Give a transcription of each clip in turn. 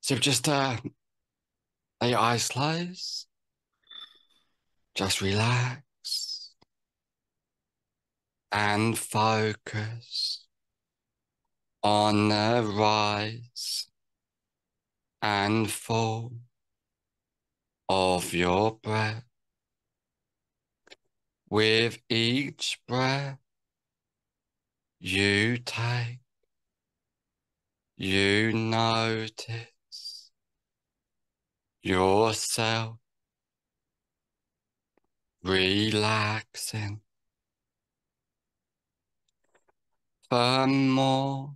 So just uh, lay your eyes closed. Just relax and focus on the rise and fall of your breath. With each breath you take, you notice yourself relaxing. The more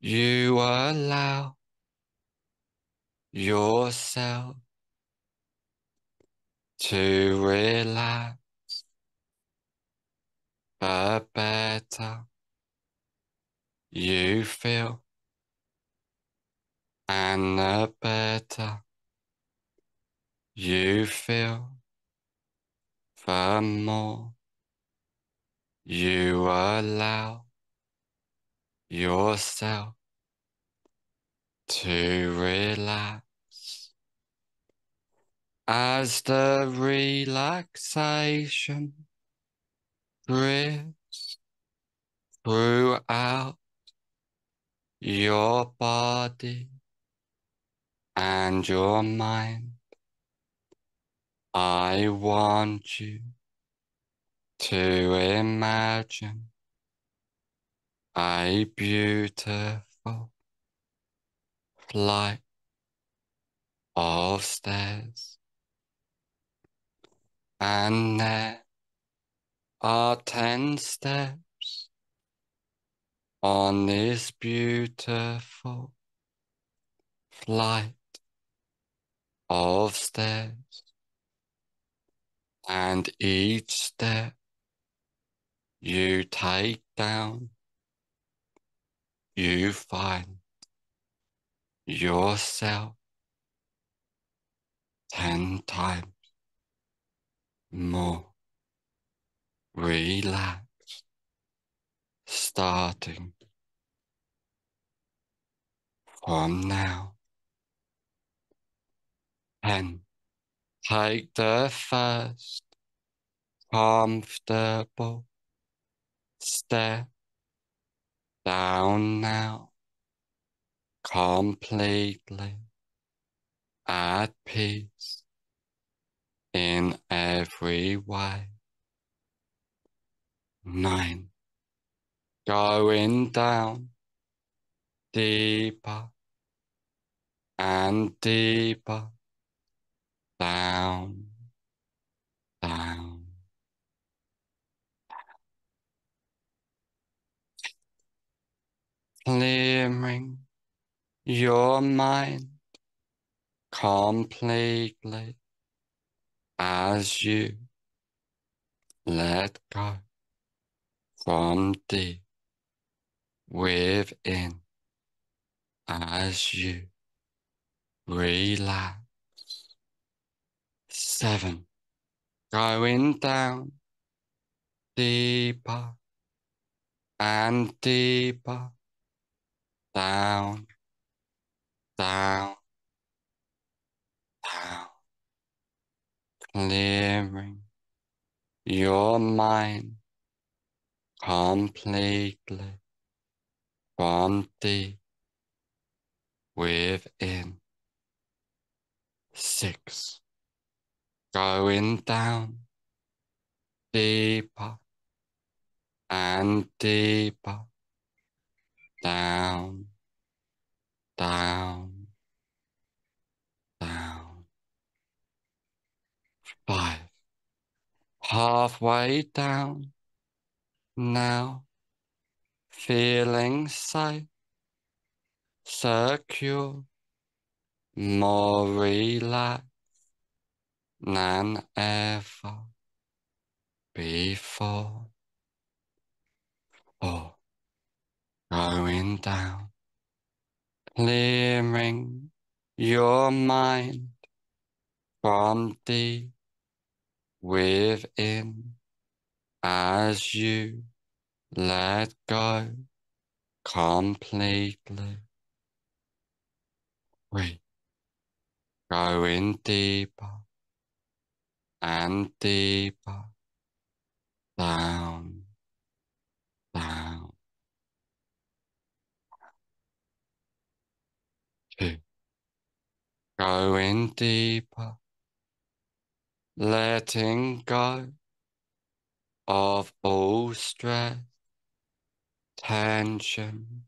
you allow yourself to relax, the better you feel and the better you feel, the more you allow yourself to relax. As the relaxation drifts throughout your body and your mind, I want you to imagine a beautiful flight of stairs. And there are ten steps on this beautiful flight of stairs. And each step you take down, you find yourself ten times more relaxed, starting from now. And take the first comfortable step down now, completely at peace in every way. Nine. Going down deeper and deeper down, down. Clearing your mind completely as you let go from deep within as you relax. Seven, going down deeper and deeper down, down, down clearing your mind completely from deep within. Six, going down deeper and deeper down, down, down. Five. Halfway down. Now. Feeling safe. Secure. More relaxed than ever before. Four. Going down. Clearing your mind from deep within as you let go completely Breathe. Go in deeper and deeper down, down. Two. Go in deeper, letting go of all stress, tension,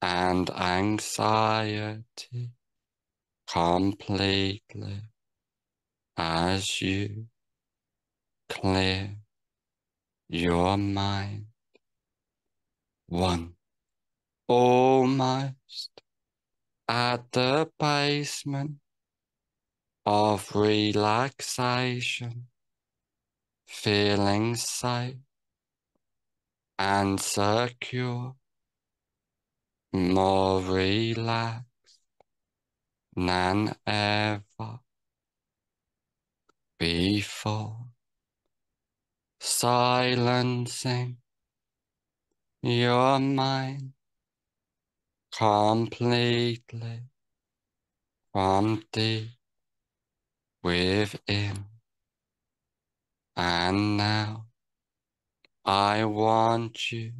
and anxiety completely as you clear your mind. One, almost at the basement of relaxation, feeling safe and secure, more relaxed than ever before, silencing your mind completely from deep within. And now I want you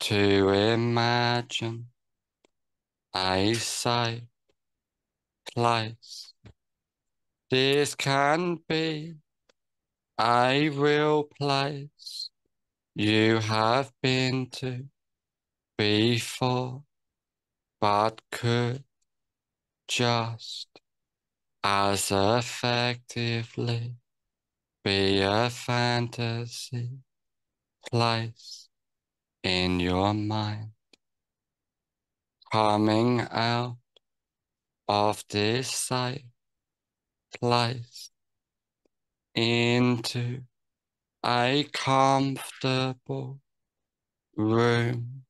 to imagine a safe place. This can be a real place you have been to before, but could just as effectively be a fantasy place in your mind. Coming out of this side place into a comfortable room,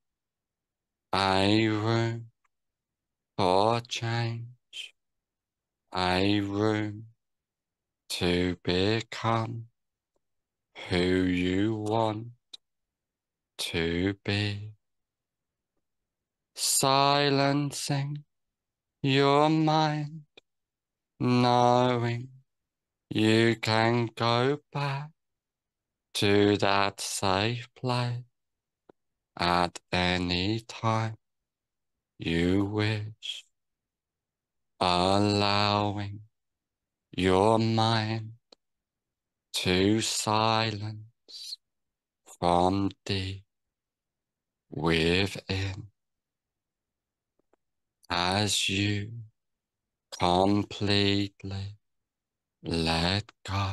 a room for change, a room to become who you want to be. Silencing your mind, knowing you can go back to that safe place at any time you wish, allowing your mind to silence from deep within as you completely let go,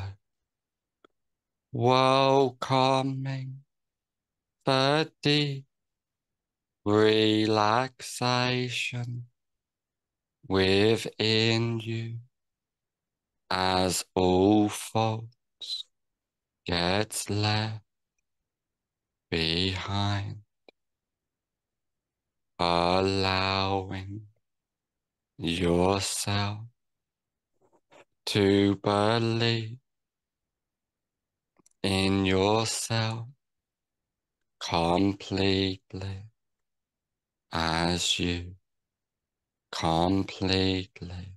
welcoming the deep relaxation within you as all faults gets left behind, allowing yourself to believe in yourself completely as you completely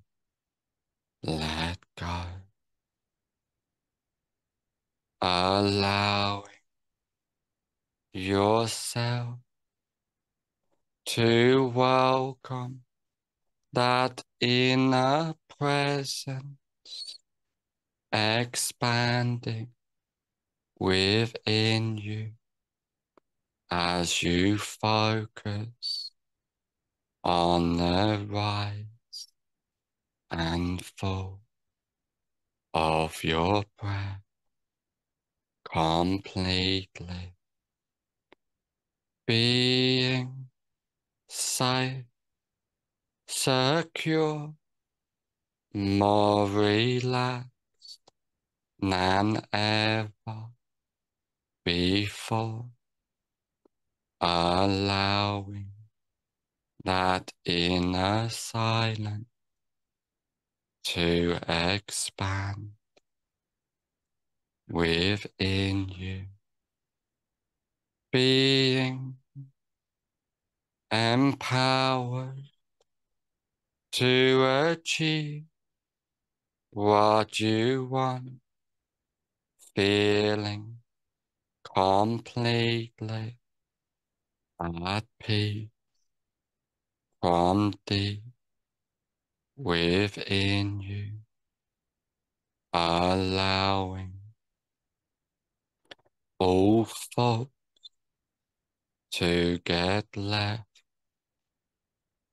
let go, allowing yourself to welcome that inner presence expanding within you as you focus on the rise and fall of your breath completely. Being safe, secure, more relaxed than ever before, allowing that inner silence to expand within you, being empowered to achieve what you want, feeling completely at peace from deep within you, allowing all thoughts to get left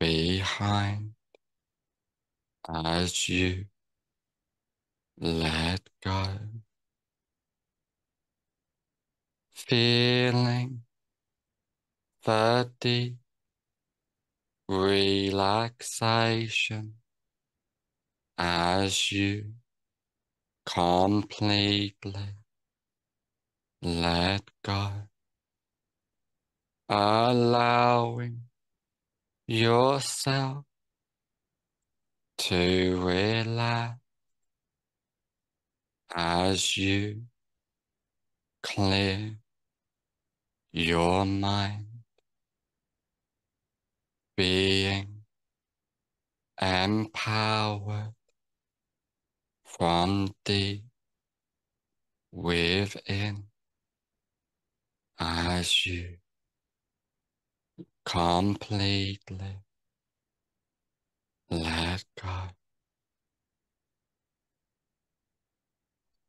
behind as you let go. Feeling the deep relaxation as you completely let go, allowing yourself to relax as you clear your mind, being empowered from deep within as you completely let go.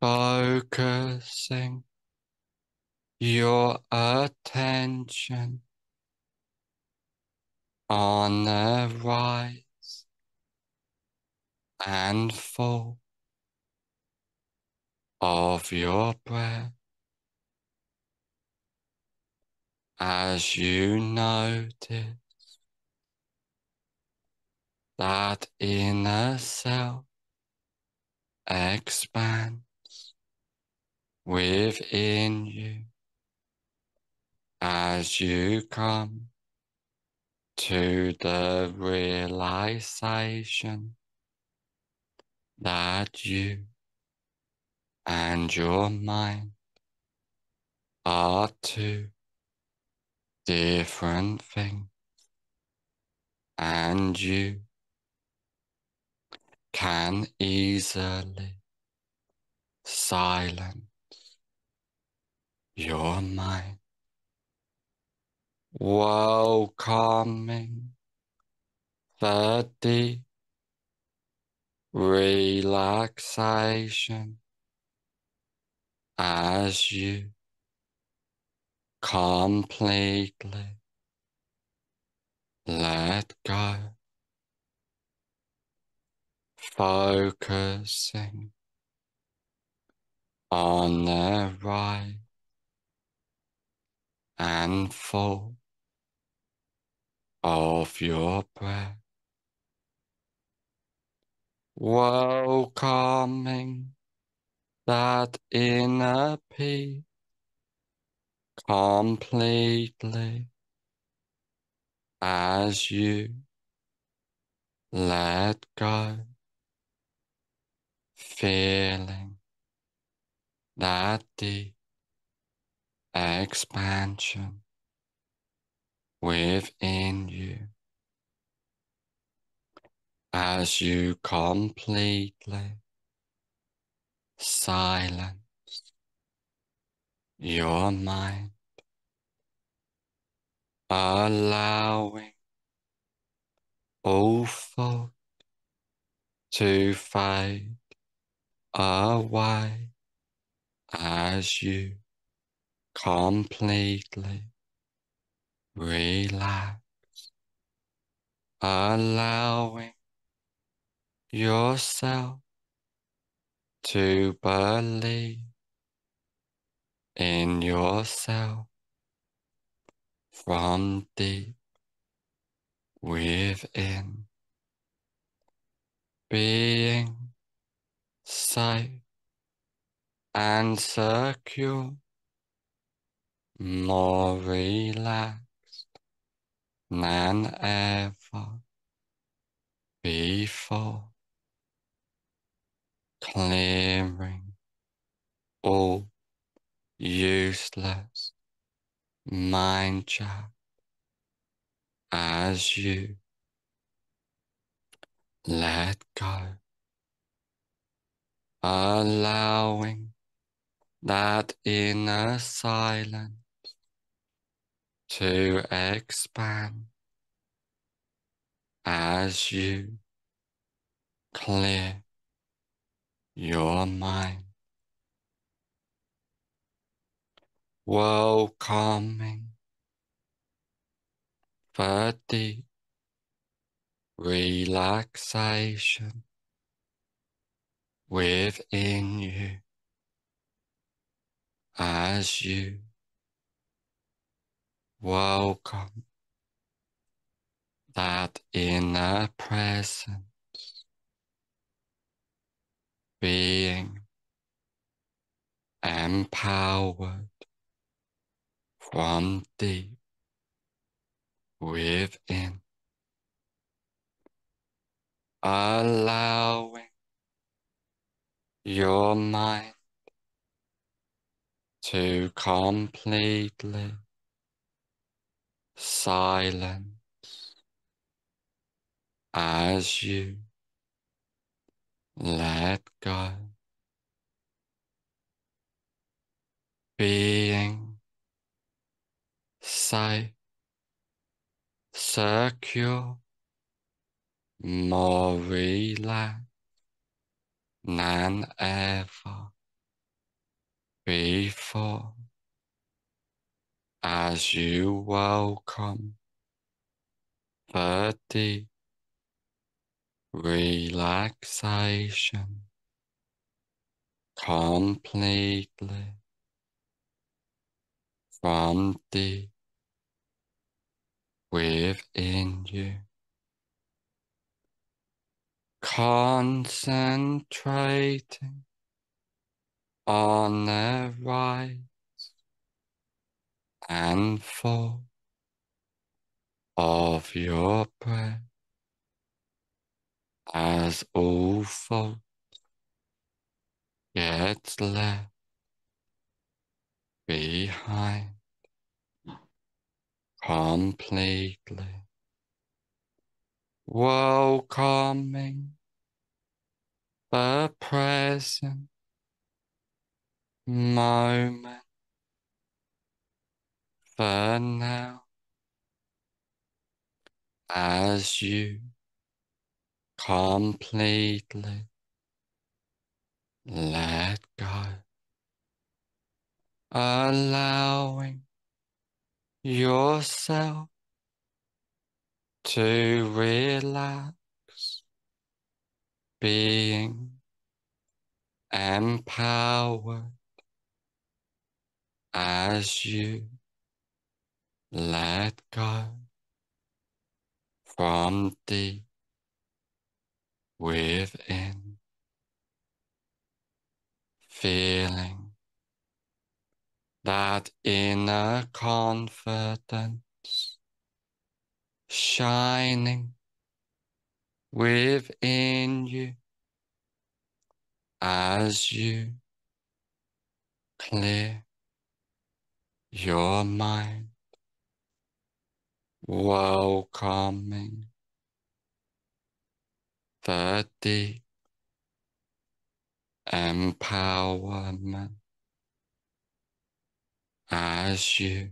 Focusing your attention on the rise and fall of your breath as you notice that inner self expands within you. As you come to the realization that you and your mind are two different things and you can easily silence your mind, welcoming deep relaxation as you completely let go, focusing on the right and full of your breath, welcoming that inner peace completely as you let go, feeling that deep expansion within you as you completely silence your mind, allowing all thought to fade away as you completely relax, allowing yourself to believe in yourself from deep within, being safe and secure, more relaxed than ever before, clearing all useless mind chat as you. Let go, allowing that inner silence to expand as you clear your mind, welcoming deep relaxation within you as you welcome that inner presence being empowered from deep within, allowing your mind to completely silence as you let go, being safe, secure, more relaxed than ever before as you welcome the deep relaxation completely from deep within you. Concentrating on the rise and fall of your breath as all thoughts gets left behind completely, welcoming the present moment for now. As you completely let go, allowing yourself to relax, being empowered as you let go from deep within, feeling that inner confidence shining within you as you clear your mind, welcoming the deep empowerment as you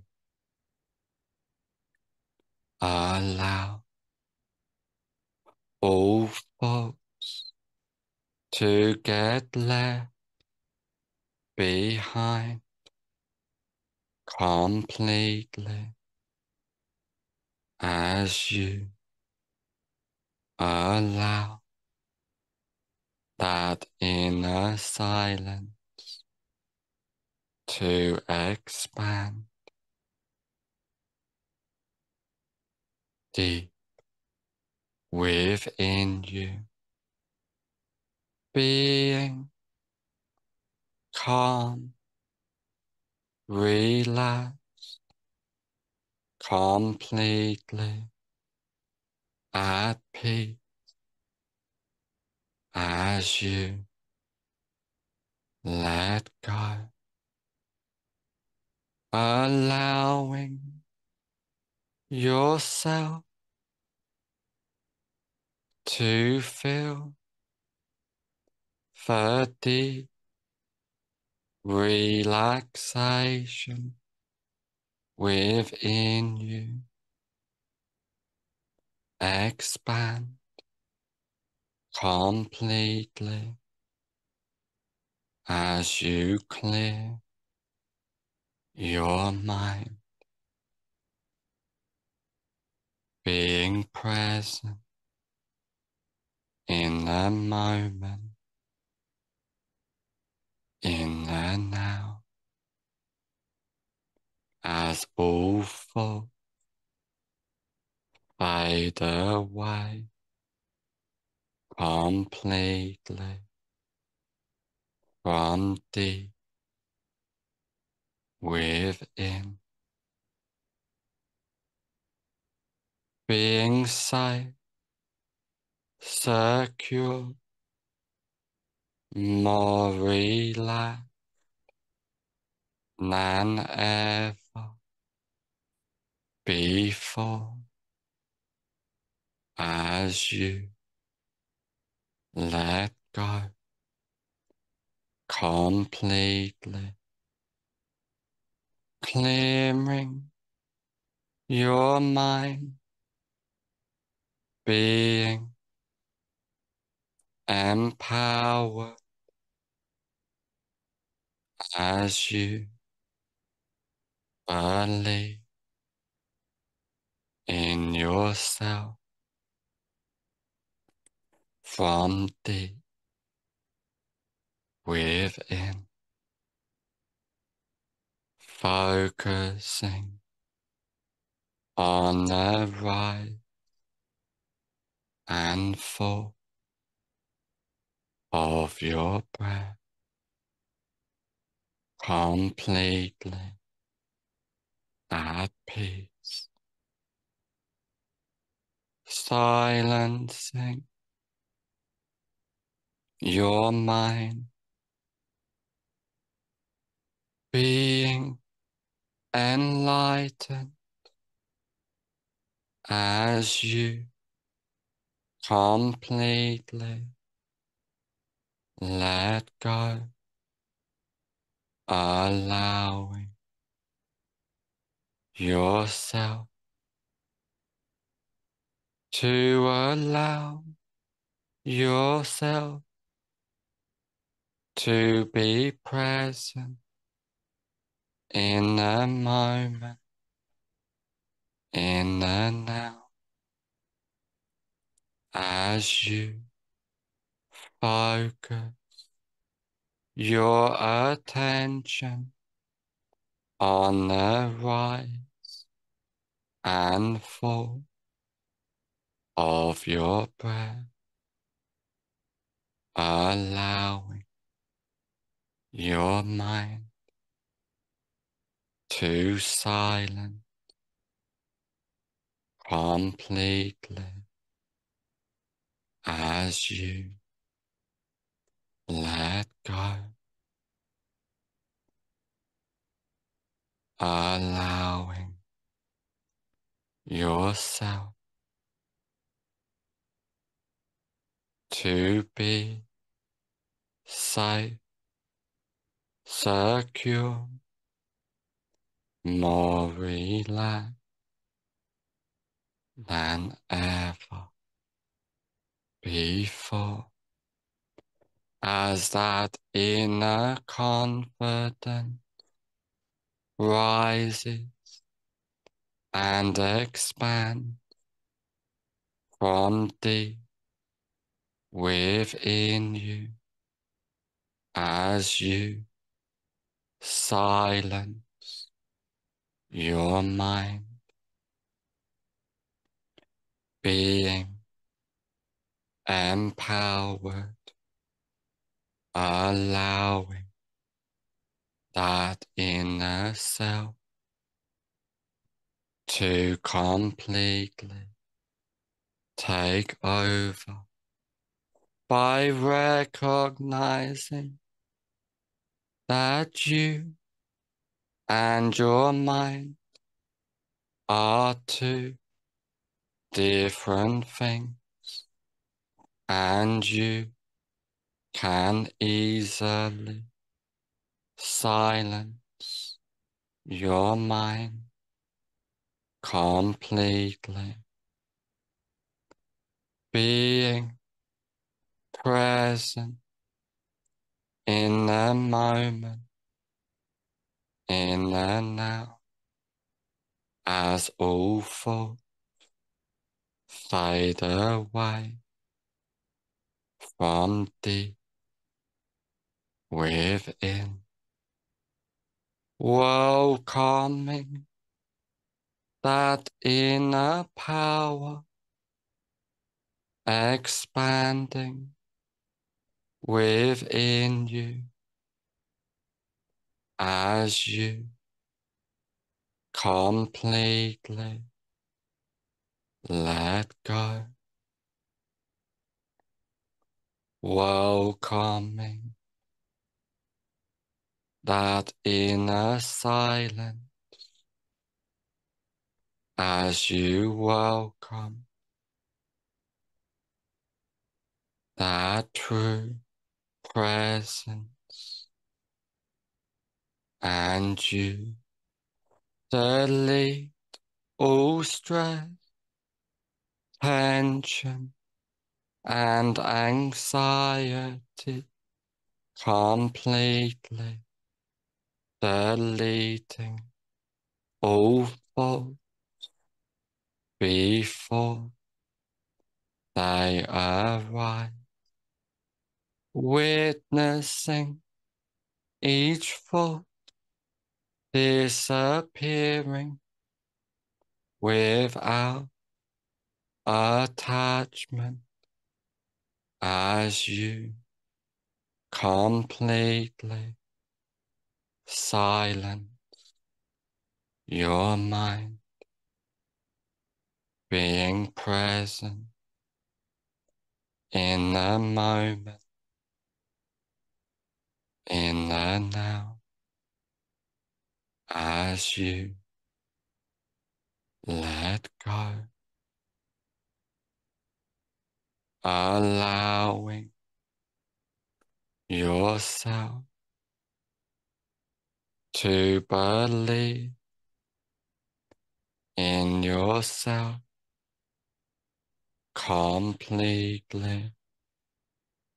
allow all thoughts to get left behind completely. As you allow that inner silence to expand. Deep within you, being calm, relaxed, completely at peace as you let go, allowing yourself to feel deep relaxation within you. Expand completely as you clear your mind, being present in the moment, in the now, as all thoughts fade away completely from deep within. Being safe, secure, more relaxed than ever before as you let go completely, clearing your mind, being. Empowered as you believe in yourself. From deep within, focusing on the rise and fall of your breath completely at peace, silencing your mind, being enlightened as you completely let go, allowing yourself to allow yourself to be present in the moment, in the now, as you focus your attention on the rise and fall of your breath, allowing your mind to silence completely as you let go, allowing yourself to be safe, secure, more relaxed than ever before as that inner confidence rises and expands from deep within you as you silence your mind, being empowered, allowing that inner self to completely take over by recognizing that you and your mind are two different things. And you can easily silence your mind completely. Being present in the moment, in the now, as all thoughts fade away from deep within, welcoming that inner power expanding within you as you completely let go, welcoming that inner silence as you welcome that true presence and you delete all stress, tension, and anxiety completely. Deleting all thoughts before they arrive, witnessing each thought disappearing without attachment as you completely silence your mind, being present in the moment, in the now, as you let go, allowing yourself to believe in yourself completely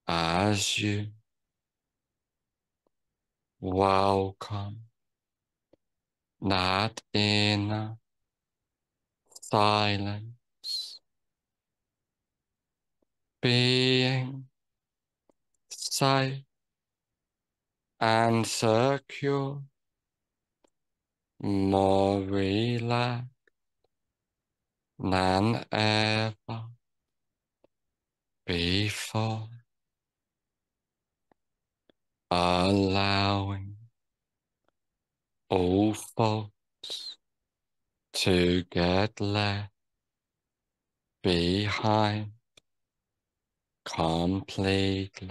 as you welcome that inner silence. Being safe and secure. More relaxed than ever before, allowing all thoughts to get left behind completely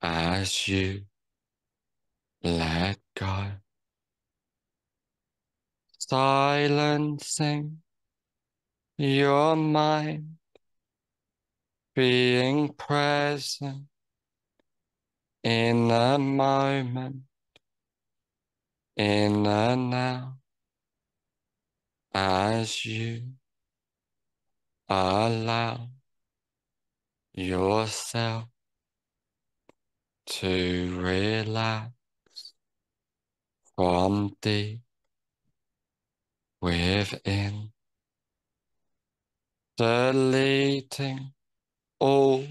as you let go. Silencing your mind, being present in the moment, in the now, as you allow yourself to relax from deep within, deleting all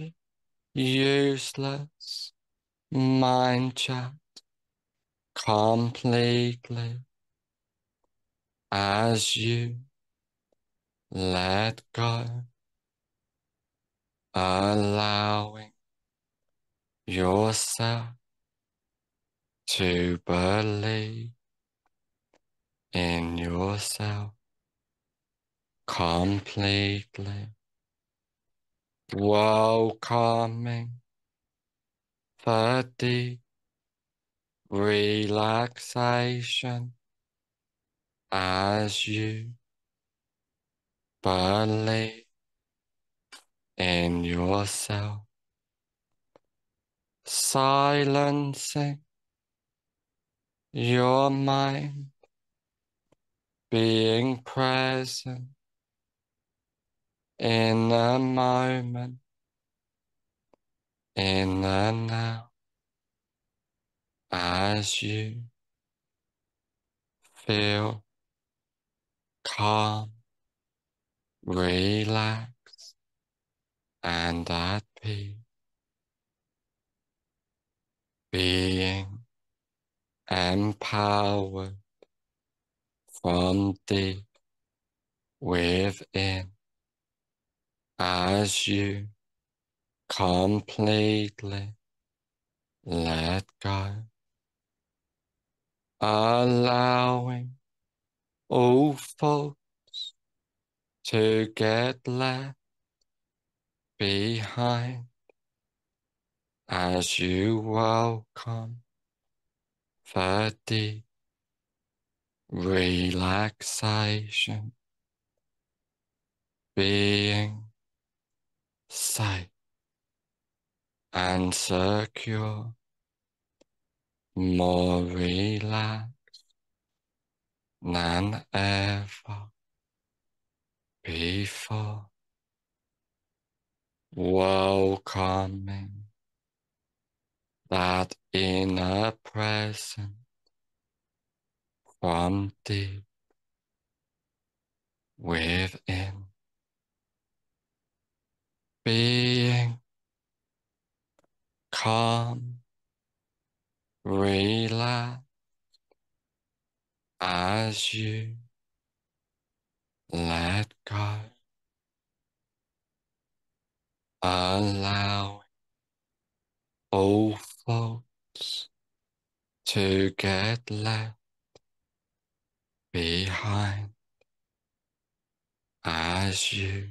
useless mind chat completely as you let go, allowing yourself to believe in yourself completely, welcoming the deep relaxation as you believe in yourself, silencing your mind, being present in the moment, in the now, as you feel calm, relaxed, and at peace, being empowered from deep within as you completely let go, allowing all thoughts to get left behind as you welcome the deep relaxation being safe and secure, more relaxed than ever before, welcoming that inner presence from deep within. Being calm, relaxed as you let go, allowing all thoughts to get left behind. As you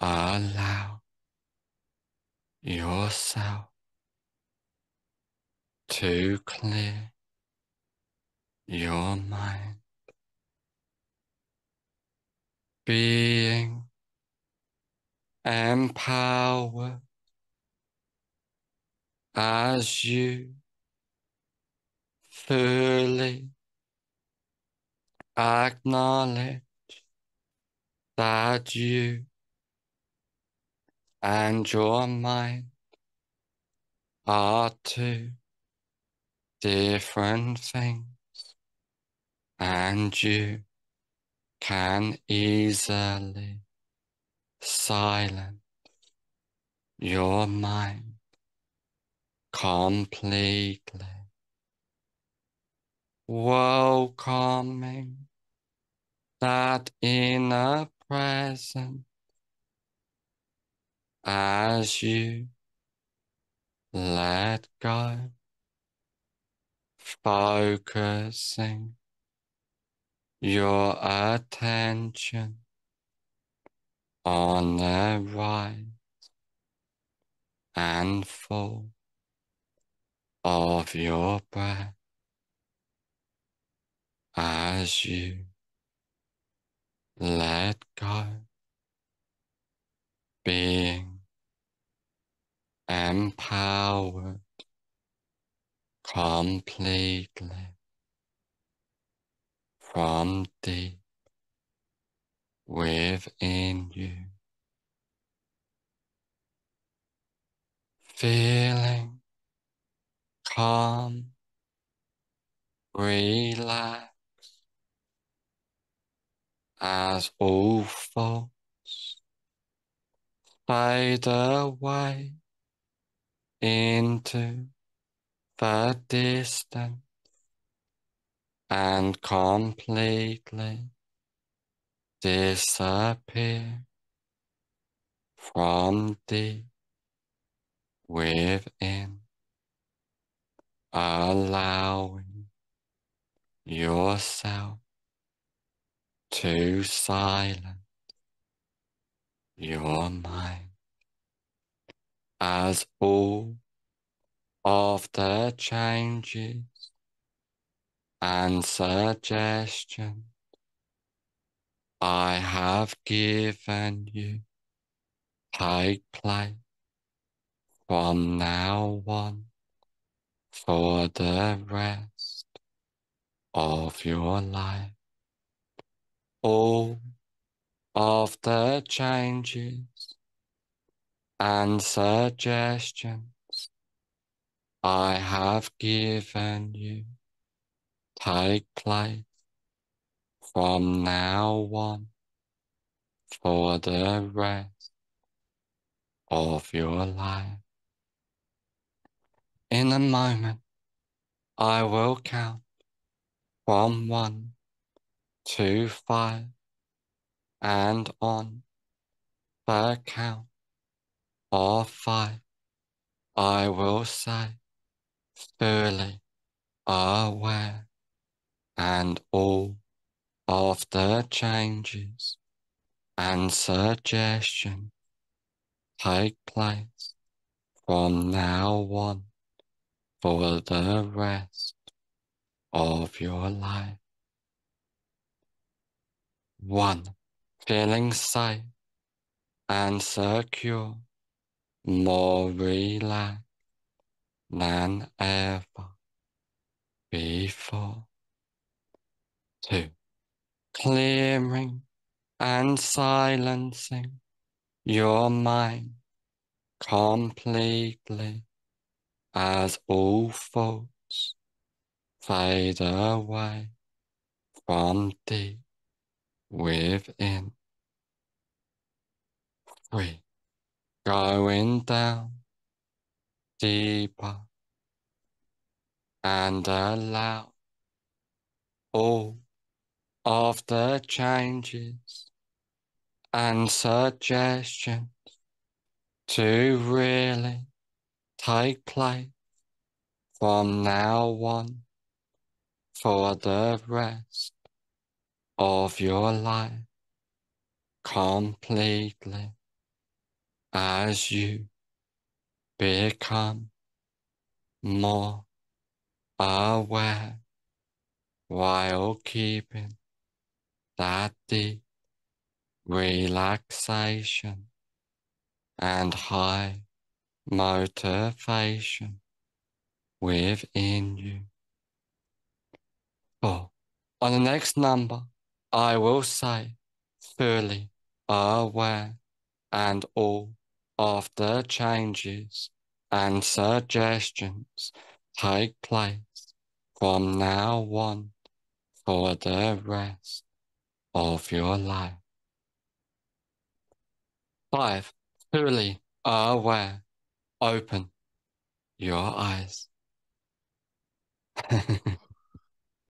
allow yourself to clear your mind, being empowered as you fully acknowledge that you and your mind are two different things and you can easily silence your mind completely. Welcoming that inner presence as you let go, focusing your attention on the rise and fall of your breath as you let go, being empowered completely from deep within you. Feeling calm, relaxed as all thoughts fade away into the distance and completely disappear from deep within, allowing yourself to silence your mind as all of the changes and suggestions I have given you take place from now on for the rest of your life. All of the changes and suggestions I have given you take place from now on for the rest of your life. In a moment, I will count from one to five and on the count of five, I will say fully aware and all of the changes and suggestions take place from now on for the rest of your life. One, feeling safe and secure, more relaxed than ever before. Two, clearing and silencing your mind completely as all thoughts fade away from deep within. Three, going down deeper and allow all of the changes and suggestions to really take place from now on for the rest of your life completely as you become more aware while keeping that deep relaxation and high motivation within you. Four. On the next number, I will say fully aware and all the changes and suggestions take place from now on for the rest of your life. Five, fully aware, open your eyes.